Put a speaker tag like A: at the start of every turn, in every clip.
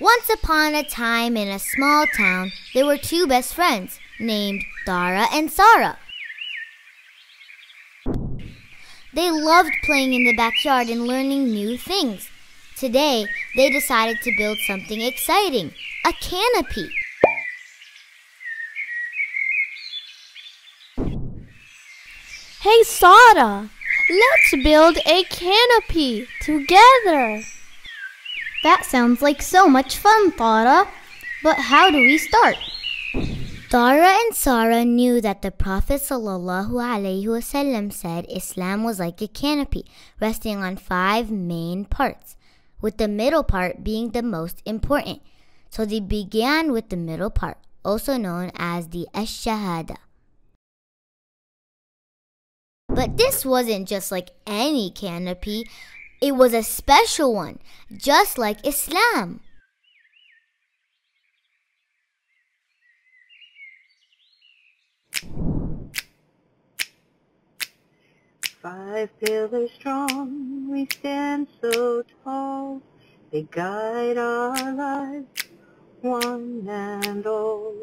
A: Once upon a time in a small town, there were two best friends named Tara and Sara. They loved playing in the backyard and learning new things. Today, they decided to build something exciting a canopy.
B: Hey, Sara, let's build a canopy together.
C: That sounds like so much fun, Tara. But how do we start?
A: Tara and Sara knew that the Prophet ﷺ said Islam was like a canopy, resting on five main parts, with the middle part being the most important. So they began with the middle part, also known as the Ash-Shahada. But this wasn't just like any canopy, it was a special one, just like Islam.
D: Five pillars strong, we stand so tall. They guide our lives, one and all.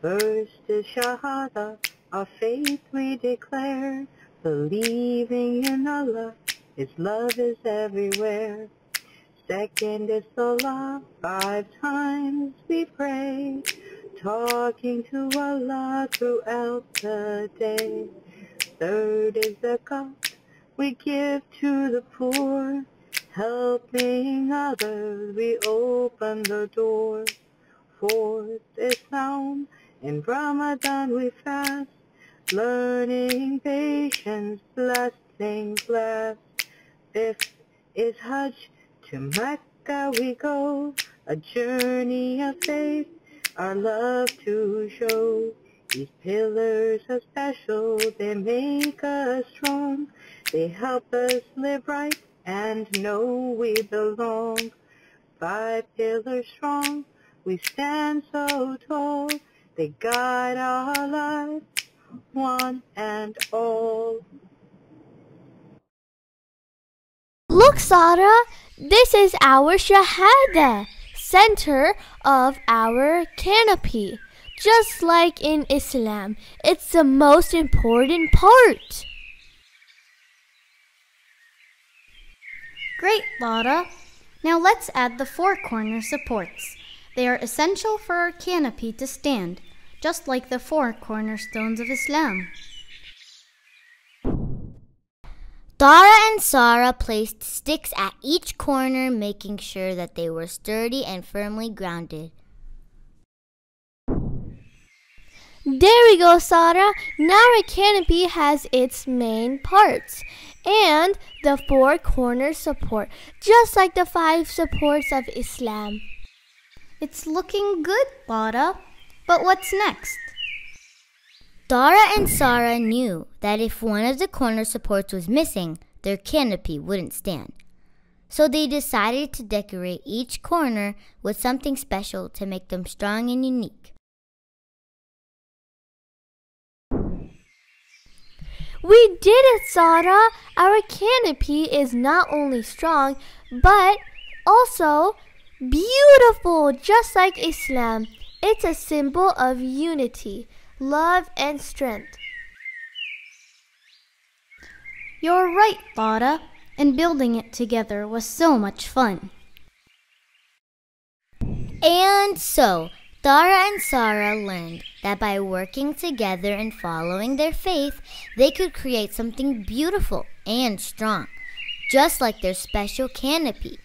D: First is Shahada, our faith we declare. Believing in Allah, His love is everywhere. Second is Salah, five times we pray. Talking to Allah throughout the day. Third is the Zakat, we give to the poor. Helping others, we open the door. Fourth is Saum, in Ramadan we fast. Learning patience, blessing blessed. Fifth is Hajj, to Mecca we go. A journey of faith, our love to show. These pillars are special, they make us strong. They help us live right and know we belong. Five pillars strong, we stand so tall. They guide our lives, one and all.
B: Look, Sara, this is our Shahada, center of our canopy. Just like in Islam, it's the most important part.
C: Great, Tara. Now let's add the four corner supports. They are essential for our canopy to stand, just like the four cornerstones of Islam.
A: Tara and Sara placed sticks at each corner, making sure that they were sturdy and firmly grounded.
B: There we go, Sara. Now our canopy has its main parts and the four corner support, just like the five supports of Islam.
C: It's looking good, Tara. But what's next?
A: Tara and Sara knew that if one of the corner supports was missing, their canopy wouldn't stand. So they decided to decorate each corner with something special to make them strong and unique.
B: We did it, Sara! Our canopy is not only strong, but also beautiful, just like Islam. It's a symbol of unity, love, and strength.
C: You're right, Tara. And building it together was so much fun.
A: And so, Tara and Sara learned that by working together and following their faith, they could create something beautiful and strong, just like their special canopy.